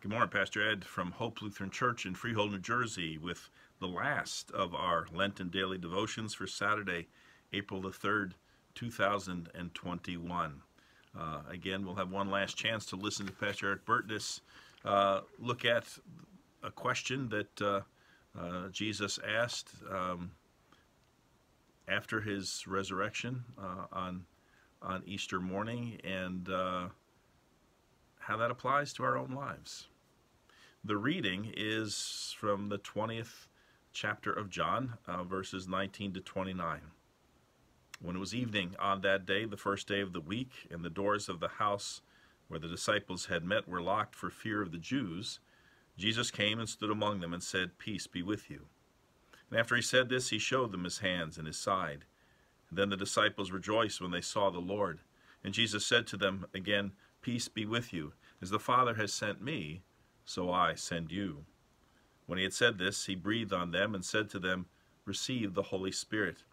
Good morning, Pastor Ed from Hope Lutheran Church in Freehold, New Jersey, with the last of our Lenten daily devotions for Saturday, April the 3rd, 2021. Uh, again, we'll have one last chance to listen to Pastor Eric Burtness uh, look at a question that uh, uh Jesus asked um, after his resurrection uh, on on Easter morning and uh, how that applies to our own lives. The reading is from the 20th chapter of John, uh, verses 19 to 29. When it was evening on that day, the first day of the week, and the doors of the house where the disciples had met were locked for fear of the Jews, Jesus came and stood among them and said, Peace be with you. And after he said this, he showed them his hands and his side. And then the disciples rejoiced when they saw the Lord. And Jesus said to them again, Peace be with you. As the Father has sent me, so I send you. When he had said this, he breathed on them and said to them, Receive the Holy Spirit.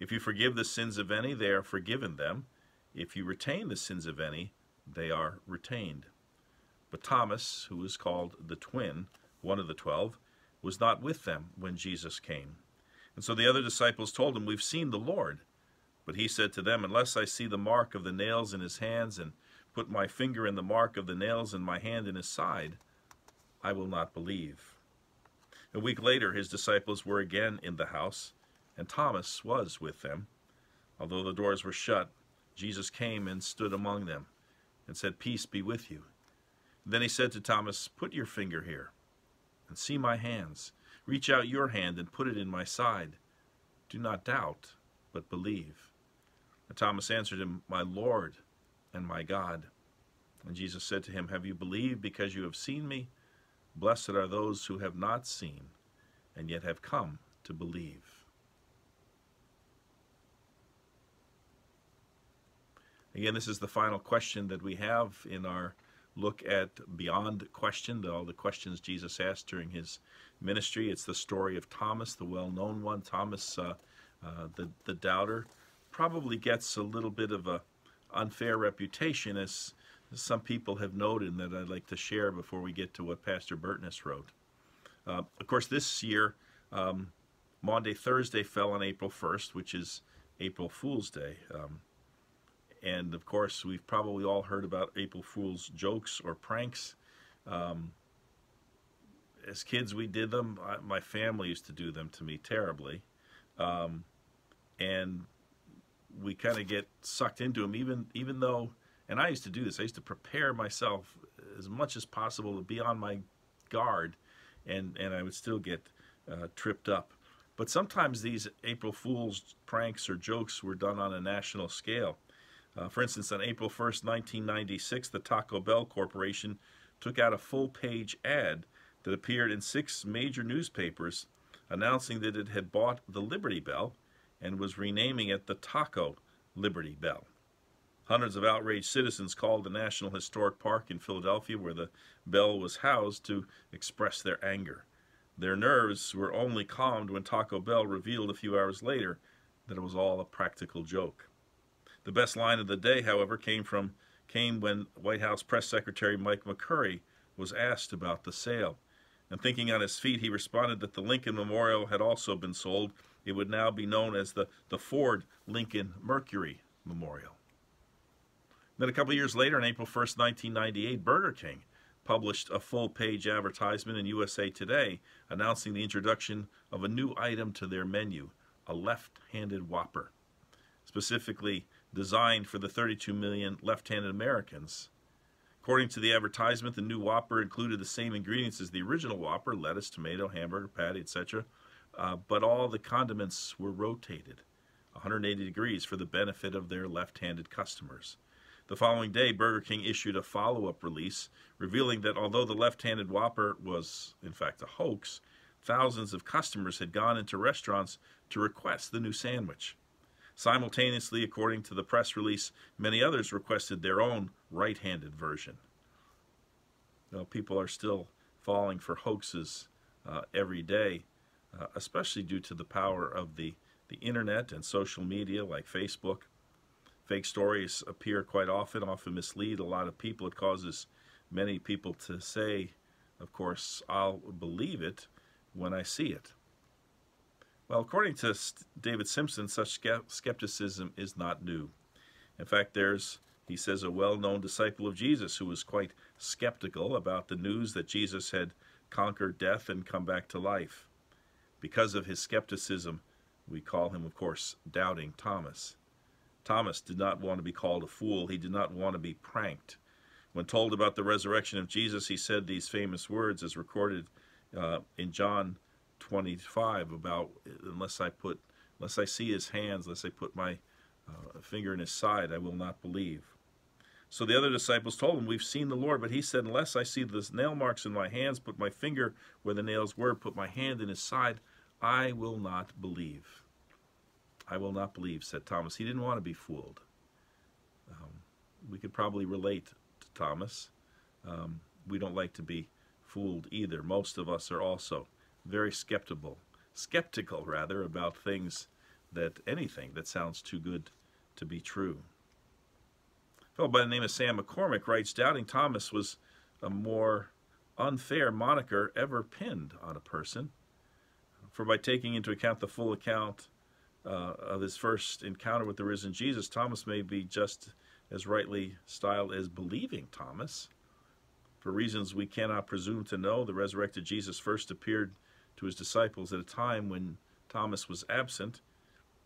If you forgive the sins of any, they are forgiven them. If you retain the sins of any, they are retained. But Thomas, who was called the twin, one of the twelve, was not with them when Jesus came. And so the other disciples told him, We've seen the Lord. But he said to them, Unless I see the mark of the nails in his hands, and put my finger in the mark of the nails and my hand in his side, I will not believe. A week later, his disciples were again in the house, and Thomas was with them. Although the doors were shut, Jesus came and stood among them and said, Peace be with you. Then he said to Thomas, Put your finger here and see my hands. Reach out your hand and put it in my side. Do not doubt, but believe. And Thomas answered him, My Lord and my God. And Jesus said to him, Have you believed because you have seen me? Blessed are those who have not seen and yet have come to believe. Again, this is the final question that we have in our look at Beyond Question, all the questions Jesus asked during his ministry. It's the story of Thomas, the well-known one. Thomas, uh, uh, the, the doubter, probably gets a little bit of a unfair reputation as some people have noted that I'd like to share before we get to what Pastor Burtness wrote. Uh, of course, this year, um, Maundy, Thursday fell on April 1st, which is April Fool's Day. Um, and of course, we've probably all heard about April Fool's jokes or pranks. Um, as kids, we did them. I, my family used to do them to me terribly. Um, and we kind of get sucked into them, even even though and I used to do this. I used to prepare myself as much as possible to be on my guard, and, and I would still get uh, tripped up. But sometimes these April Fool's pranks or jokes were done on a national scale. Uh, for instance, on April 1st, 1996, the Taco Bell Corporation took out a full-page ad that appeared in six major newspapers announcing that it had bought the Liberty Bell and was renaming it the Taco Liberty Bell. Hundreds of outraged citizens called the National Historic Park in Philadelphia, where the bell was housed, to express their anger. Their nerves were only calmed when Taco Bell revealed a few hours later that it was all a practical joke. The best line of the day, however, came from came when White House Press Secretary Mike McCurry was asked about the sale. And thinking on his feet, he responded that the Lincoln Memorial had also been sold. It would now be known as the, the Ford Lincoln Mercury Memorial. Then a couple years later, on April 1st, 1998, Burger King published a full-page advertisement in USA Today announcing the introduction of a new item to their menu, a left-handed Whopper, specifically designed for the 32 million left-handed Americans. According to the advertisement, the new Whopper included the same ingredients as the original Whopper, lettuce, tomato, hamburger patty, etc., uh, but all the condiments were rotated 180 degrees for the benefit of their left-handed customers. The following day, Burger King issued a follow-up release revealing that although the left-handed Whopper was, in fact, a hoax, thousands of customers had gone into restaurants to request the new sandwich. Simultaneously, according to the press release, many others requested their own right-handed version. People are still falling for hoaxes uh, every day, uh, especially due to the power of the, the internet and social media like Facebook. Fake stories appear quite often, often mislead a lot of people. It causes many people to say of course, I'll believe it when I see it. Well, according to David Simpson, such skepticism is not new. In fact, there's, he says, a well known disciple of Jesus who was quite skeptical about the news that Jesus had conquered death and come back to life. Because of his skepticism, we call him, of course, Doubting Thomas. Thomas did not want to be called a fool. He did not want to be pranked. When told about the resurrection of Jesus, he said these famous words as recorded uh, in John 25 about unless I put unless I see his hands, unless I put my uh, finger in his side, I will not believe. So the other disciples told him, We've seen the Lord. But he said, Unless I see the nail marks in my hands, put my finger where the nails were, put my hand in his side, I will not believe. I will not believe, said Thomas. He didn't want to be fooled. Um, we could probably relate to Thomas. Um, we don't like to be fooled either. Most of us are also very skeptical, skeptical rather, about things that anything that sounds too good to be true. A fellow by the name of Sam McCormick writes, Doubting Thomas was a more unfair moniker ever pinned on a person. For by taking into account the full account uh, of his first encounter with the risen Jesus, Thomas may be just as rightly styled as believing Thomas. For reasons we cannot presume to know, the resurrected Jesus first appeared to his disciples at a time when Thomas was absent.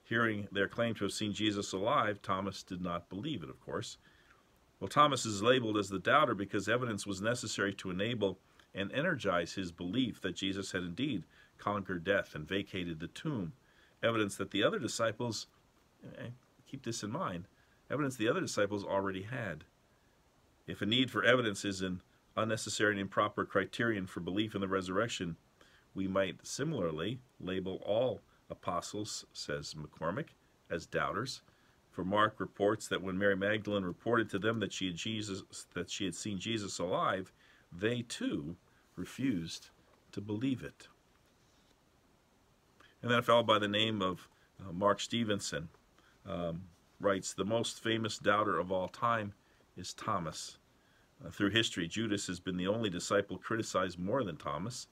Hearing their claim to have seen Jesus alive, Thomas did not believe it, of course. Well, Thomas is labeled as the doubter because evidence was necessary to enable and energize his belief that Jesus had indeed conquered death and vacated the tomb evidence that the other disciples, eh, keep this in mind, evidence the other disciples already had. If a need for evidence is an unnecessary and improper criterion for belief in the resurrection, we might similarly label all apostles, says McCormick, as doubters. For Mark reports that when Mary Magdalene reported to them that she had Jesus that she had seen Jesus alive, they too refused to believe it. And then a fellow by the name of uh, Mark Stevenson um, writes, The most famous doubter of all time is Thomas. Uh, through history, Judas has been the only disciple criticized more than Thomas.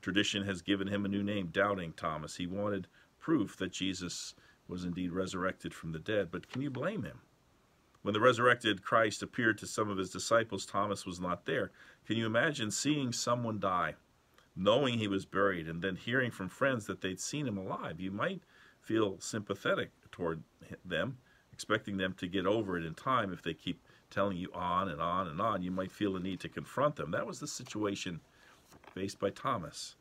Tradition has given him a new name, Doubting Thomas. He wanted proof that Jesus was indeed resurrected from the dead, but can you blame him? When the resurrected Christ appeared to some of his disciples, Thomas was not there. Can you imagine seeing someone die? Knowing he was buried and then hearing from friends that they'd seen him alive, you might feel sympathetic toward them, expecting them to get over it in time if they keep telling you on and on and on. You might feel the need to confront them. That was the situation faced by Thomas.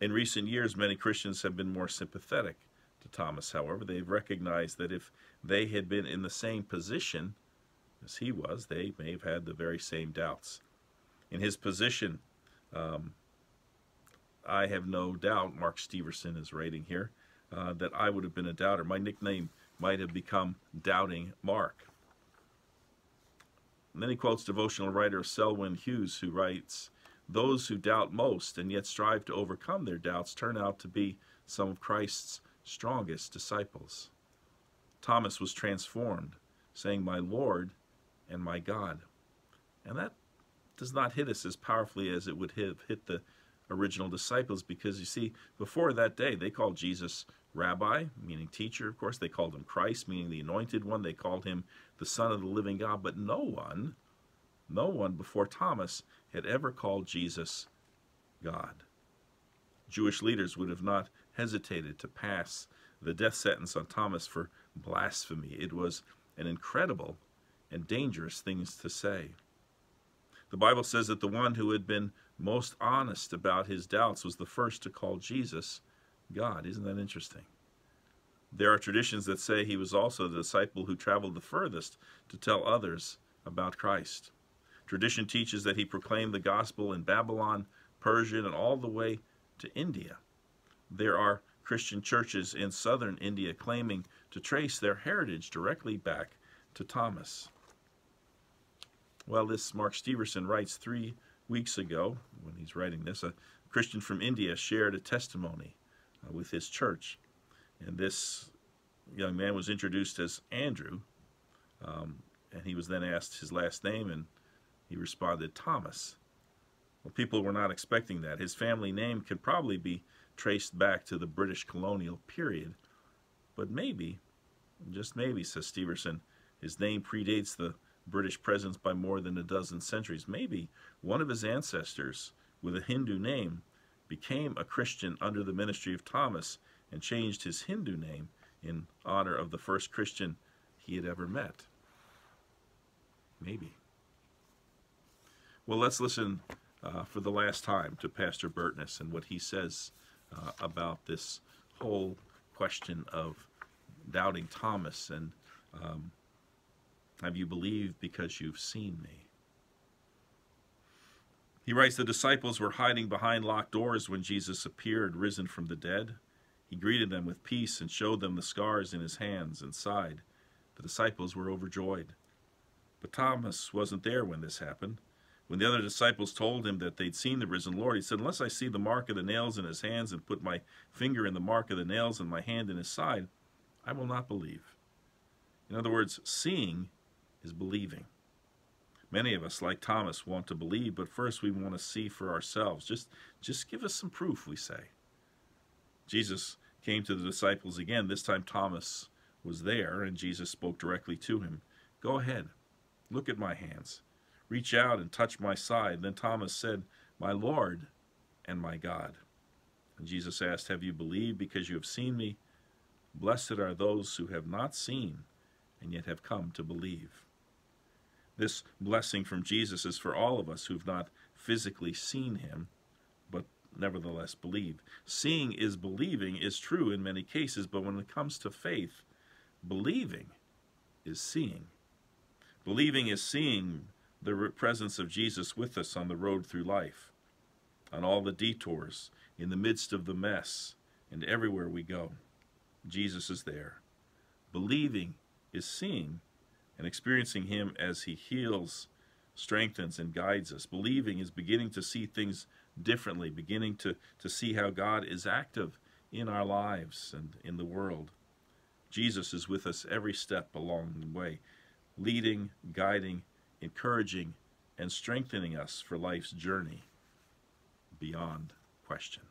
In recent years, many Christians have been more sympathetic to Thomas, however. They've recognized that if they had been in the same position as he was, they may have had the very same doubts. In his position, um, I have no doubt, Mark Steverson is writing here, uh, that I would have been a doubter. My nickname might have become Doubting Mark. And then he quotes devotional writer Selwyn Hughes, who writes, Those who doubt most and yet strive to overcome their doubts turn out to be some of Christ's strongest disciples. Thomas was transformed, saying, My Lord and my God. And that does not hit us as powerfully as it would have hit the original disciples because you see, before that day, they called Jesus rabbi, meaning teacher, of course. They called him Christ, meaning the anointed one. They called him the Son of the living God. But no one, no one before Thomas had ever called Jesus God. Jewish leaders would have not hesitated to pass the death sentence on Thomas for blasphemy. It was an incredible and dangerous thing to say. The Bible says that the one who had been most honest about his doubts was the first to call Jesus God. Isn't that interesting? There are traditions that say he was also the disciple who traveled the furthest to tell others about Christ. Tradition teaches that he proclaimed the gospel in Babylon, Persia, and all the way to India. There are Christian churches in southern India claiming to trace their heritage directly back to Thomas. Well, this Mark Steverson writes three weeks ago, when he's writing this, a Christian from India shared a testimony uh, with his church. And this young man was introduced as Andrew, um, and he was then asked his last name, and he responded Thomas. Well, people were not expecting that. His family name could probably be traced back to the British colonial period. But maybe, just maybe, says Steverson, his name predates the British presence by more than a dozen centuries. Maybe one of his ancestors with a Hindu name became a Christian under the ministry of Thomas and changed his Hindu name in honor of the first Christian he had ever met. Maybe. Well, let's listen uh, for the last time to Pastor Burtness and what he says uh, about this whole question of doubting Thomas and um, have you believed because you've seen me? He writes, The disciples were hiding behind locked doors when Jesus appeared, risen from the dead. He greeted them with peace and showed them the scars in his hands and side. The disciples were overjoyed. But Thomas wasn't there when this happened. When the other disciples told him that they'd seen the risen Lord, he said, Unless I see the mark of the nails in his hands and put my finger in the mark of the nails and my hand in his side, I will not believe. In other words, seeing is believing. Many of us, like Thomas, want to believe, but first we want to see for ourselves. Just, just give us some proof, we say. Jesus came to the disciples again. This time Thomas was there, and Jesus spoke directly to him. Go ahead, look at my hands. Reach out and touch my side. Then Thomas said, My Lord and my God. And Jesus asked, Have you believed because you have seen me? Blessed are those who have not seen and yet have come to believe. This blessing from Jesus is for all of us who've not physically seen him, but nevertheless believe. Seeing is believing is true in many cases, but when it comes to faith, believing is seeing. Believing is seeing the presence of Jesus with us on the road through life, on all the detours, in the midst of the mess, and everywhere we go. Jesus is there. Believing is seeing and experiencing Him as He heals, strengthens, and guides us. Believing is beginning to see things differently, beginning to, to see how God is active in our lives and in the world. Jesus is with us every step along the way, leading, guiding, encouraging, and strengthening us for life's journey beyond question.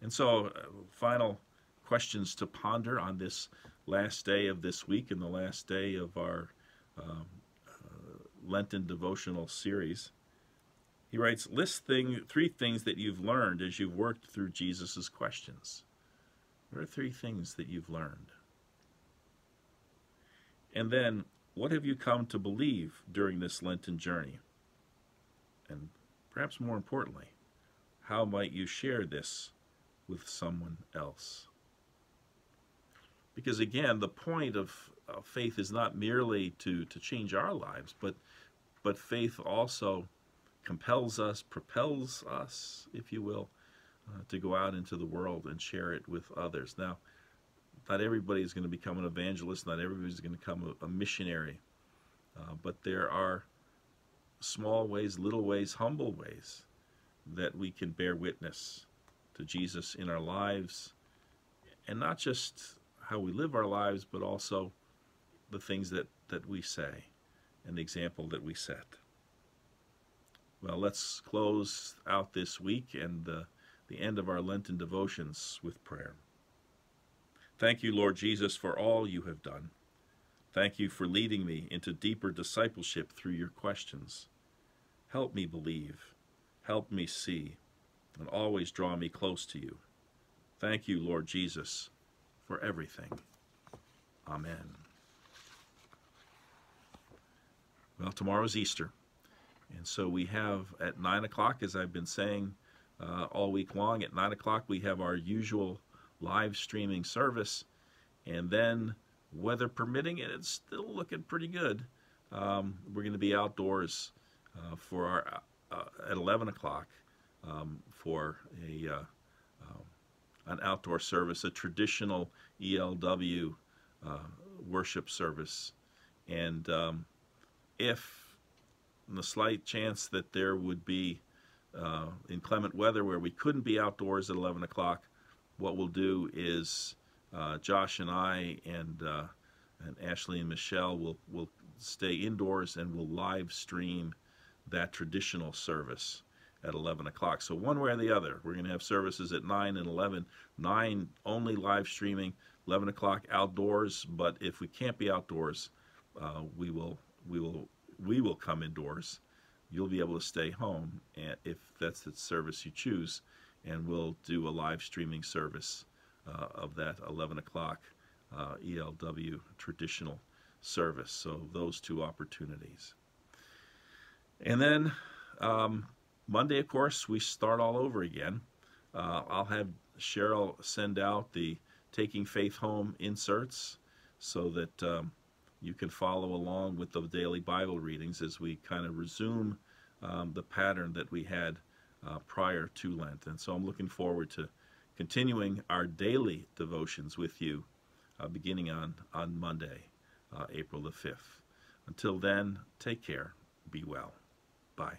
And so, uh, final questions to ponder on this last day of this week and the last day of our um, uh, Lenten devotional series. He writes, list thing, three things that you've learned as you've worked through Jesus' questions. What are three things that you've learned? And then, what have you come to believe during this Lenten journey? And perhaps more importantly, how might you share this with someone else? Because again, the point of, of faith is not merely to, to change our lives, but, but faith also compels us, propels us, if you will, uh, to go out into the world and share it with others. Now, not everybody is going to become an evangelist, not everybody is going to become a, a missionary, uh, but there are small ways, little ways, humble ways that we can bear witness to Jesus in our lives, and not just how we live our lives, but also the things that, that we say and the example that we set. Well, let's close out this week and uh, the end of our Lenten devotions with prayer. Thank you, Lord Jesus, for all you have done. Thank you for leading me into deeper discipleship through your questions. Help me believe, help me see, and always draw me close to you. Thank you, Lord Jesus, for everything. Amen. Well, tomorrow's Easter. And so we have at 9 o'clock, as I've been saying uh, all week long, at 9 o'clock we have our usual live streaming service. And then, weather permitting, and it's still looking pretty good, um, we're going to be outdoors uh, for our uh, at 11 o'clock um, for a uh, an outdoor service, a traditional ELW uh, worship service. And um, if the slight chance that there would be uh, inclement weather where we couldn't be outdoors at 11 o'clock, what we'll do is uh, Josh and I and uh, and Ashley and Michelle will will stay indoors and we'll live stream that traditional service at 11 o'clock. So one way or the other, we're going to have services at 9 and 11. 9 only live streaming, 11 o'clock outdoors. But if we can't be outdoors, uh, we will we will we will come indoors. You'll be able to stay home, and if that's the service you choose, and we'll do a live streaming service uh, of that 11 o'clock uh, ELW traditional service. So those two opportunities. And then um, Monday, of course, we start all over again. Uh, I'll have Cheryl send out the Taking Faith Home inserts so that um, you can follow along with the daily Bible readings as we kind of resume um, the pattern that we had uh, prior to Lent. And so I'm looking forward to continuing our daily devotions with you uh, beginning on, on Monday, uh, April the 5th. Until then, take care, be well. Bye.